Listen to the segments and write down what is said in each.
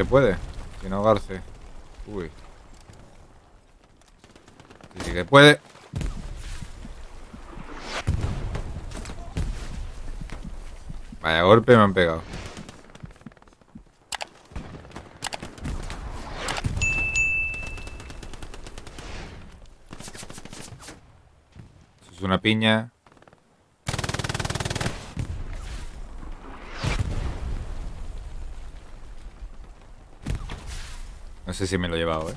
se puede. Sin ahogarse. Uy. Sí, que puede. Vaya golpe me han pegado. Es una piña. No sé si me lo he llevado, eh.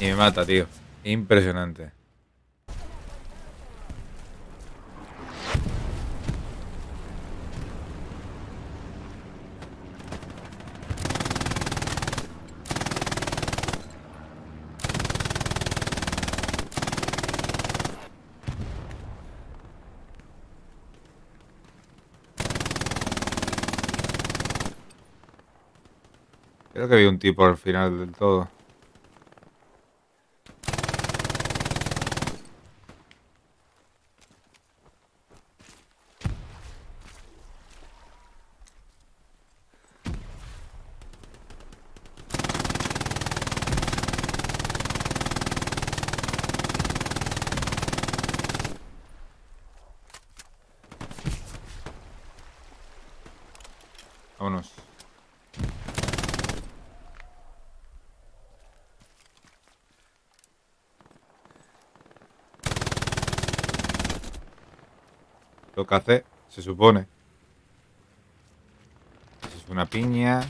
Y me mata, tío. Impresionante. Creo que vi un tipo al final del todo. Vámonos. Lo que hace, se supone. Es una piña.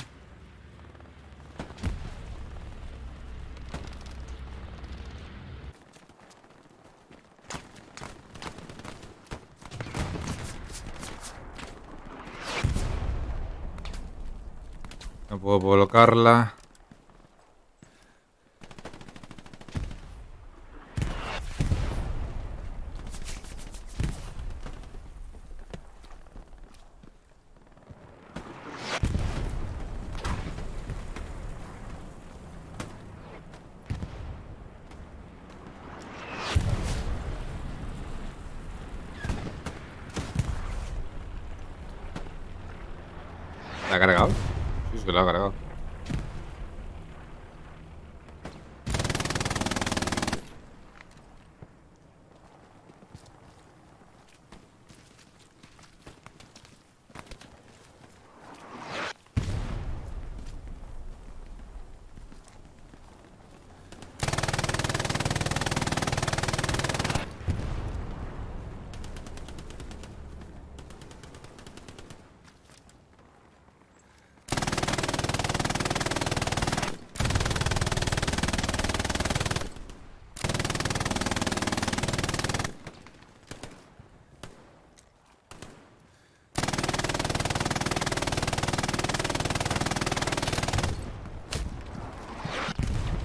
No puedo colocarla. Ha cargado? Sí, que la ha cargado.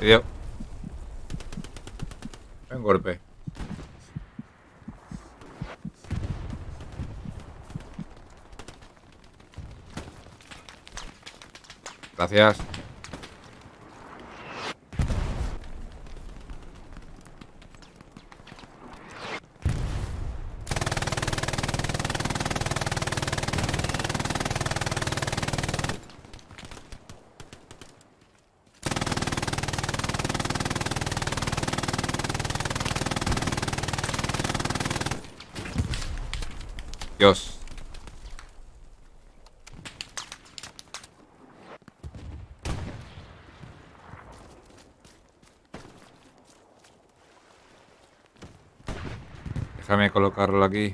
Le dio. Un golpe. Gracias. Dios. Déjame colocarlo aquí.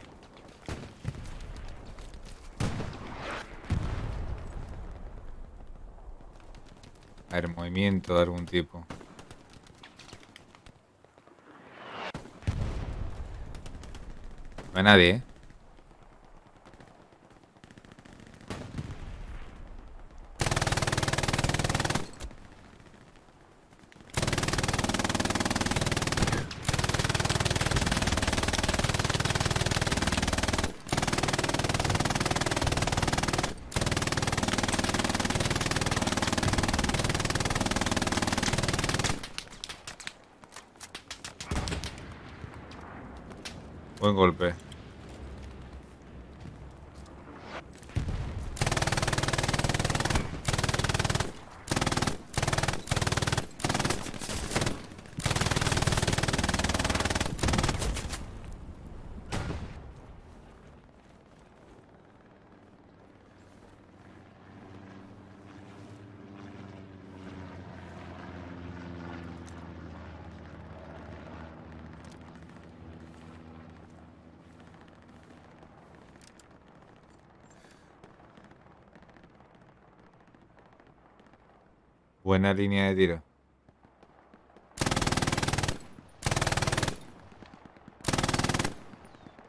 A ver, movimiento de algún tipo. No hay nadie, ¿eh? Buen golpe. Buena línea de tiro.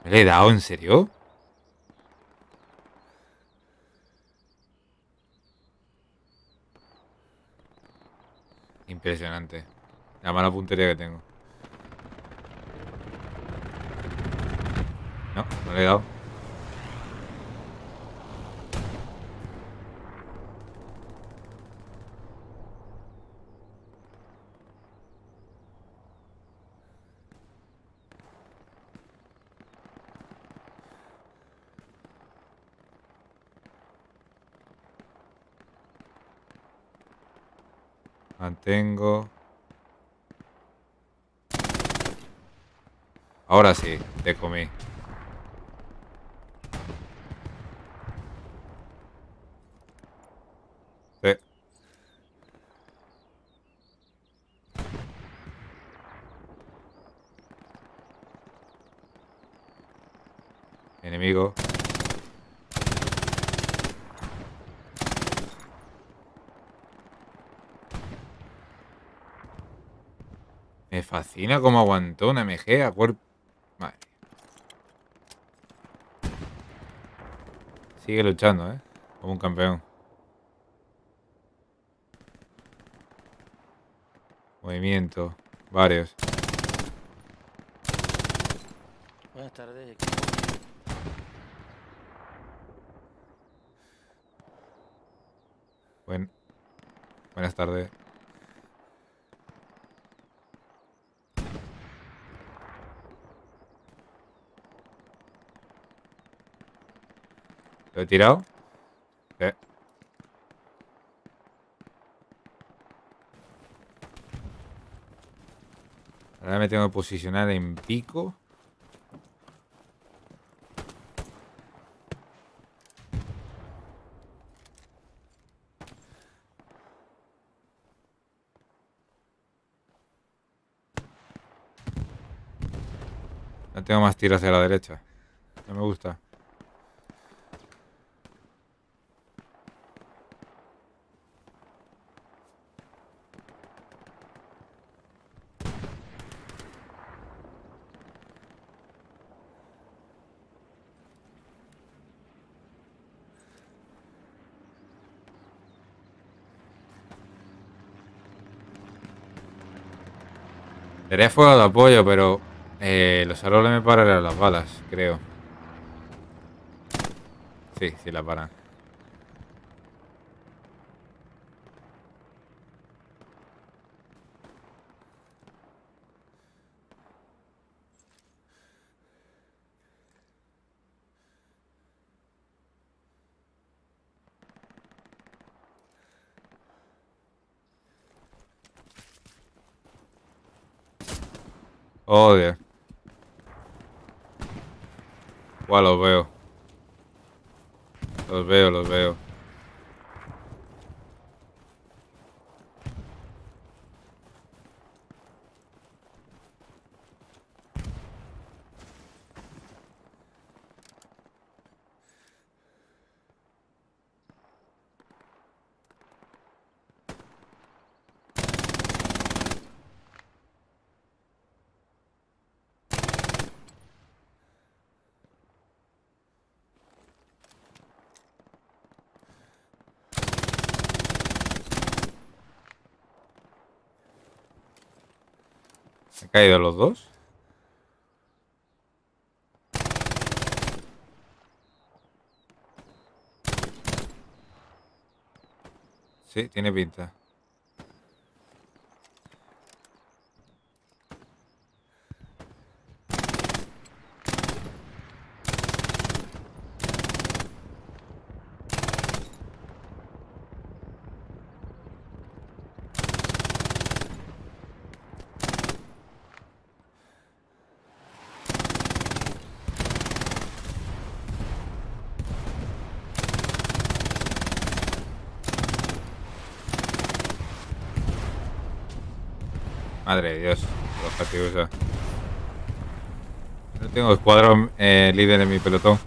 ¿Me le he dado en serio? Impresionante. La mala puntería que tengo. No, no le he dado. Mantengo. Ahora sí, te comí. Sí. Enemigo. Fascina cómo aguantó una MG a cuerpo. Vale. Sigue luchando, ¿eh? Como un campeón. Movimiento. Varios. Buenas tardes, equipo. Buen... Buenas tardes. ¿Lo he tirado? Ahora me tengo que posicionar en pico. No tengo más tiros hacia la derecha. No me gusta. Daré fuego de apoyo, pero eh, los árboles me pararán las balas, creo. Sí, sí la paran. Dios. Guau, los veo. Los veo, los veo. Caído los dos? Sí, tiene pinta. Madre de Dios, los objetivo No tengo escuadrón eh, líder en mi pelotón.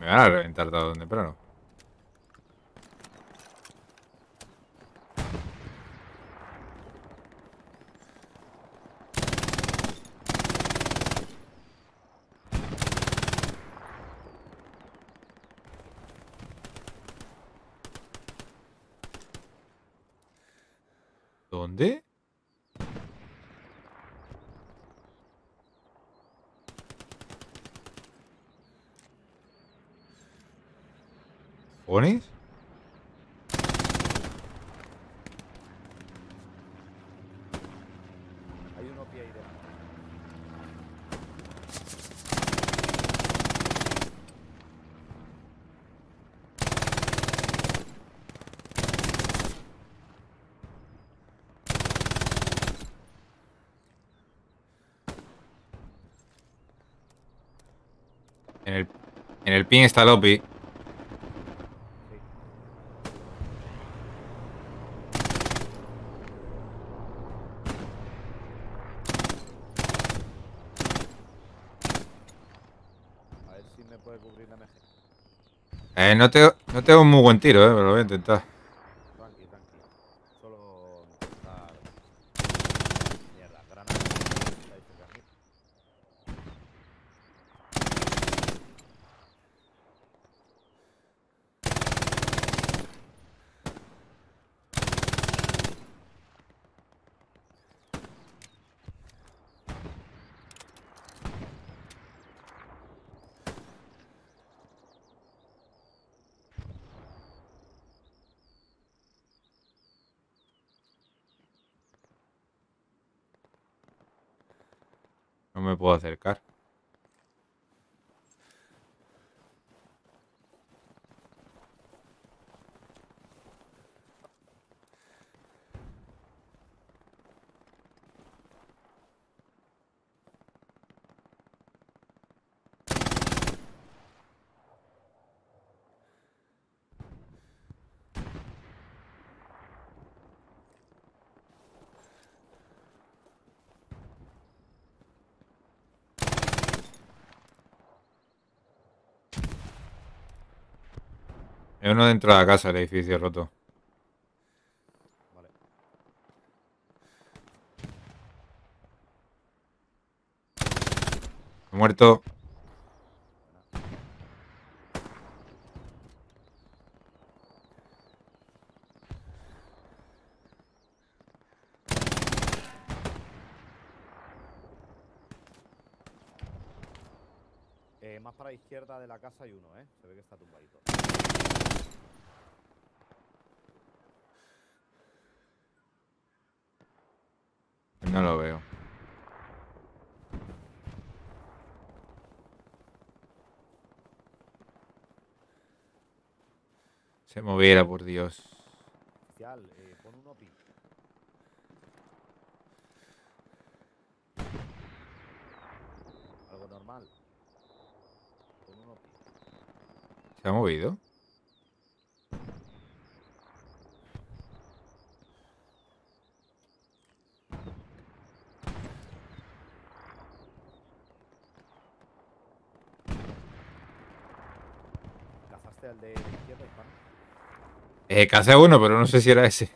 Me van a reventar todo temprano. ¿Dónde? ¿Pones? Hay uno pie ahí dentro. En el, en el pin está Lopi. Sí. A ver si me puede cubrir la MG. Eh, no, te, no tengo un muy buen tiro, eh, pero lo voy a intentar. Me puedo acercar. Hay uno dentro de la casa, el edificio roto. Muerto. Eh, más para la izquierda de la casa hay uno, ¿eh? Se ve que está tumbadito. No lo veo. Se moviera, por Dios. ¿Se ha movido? ¿Cazaste al de la izquierda, hispano? Eh, cacé a uno, pero no sé si era ese.